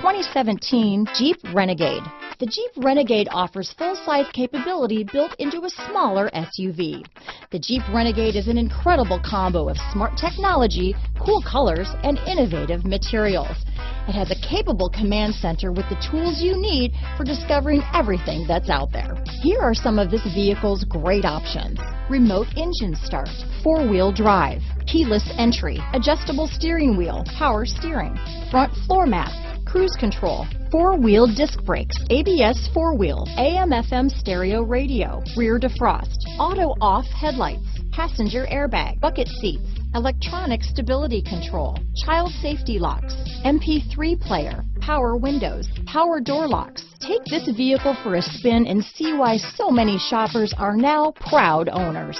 2017 Jeep Renegade. The Jeep Renegade offers full-size capability built into a smaller SUV. The Jeep Renegade is an incredible combo of smart technology, cool colors, and innovative materials. It has a capable command center with the tools you need for discovering everything that's out there. Here are some of this vehicle's great options. Remote engine start, four-wheel drive, keyless entry, adjustable steering wheel, power steering, front floor mats, cruise control, four-wheel disc brakes, ABS four-wheel, AM-FM stereo radio, rear defrost, auto-off headlights, passenger airbag, bucket seats, electronic stability control, child safety locks, MP3 player, power windows, power door locks. Take this vehicle for a spin and see why so many shoppers are now proud owners.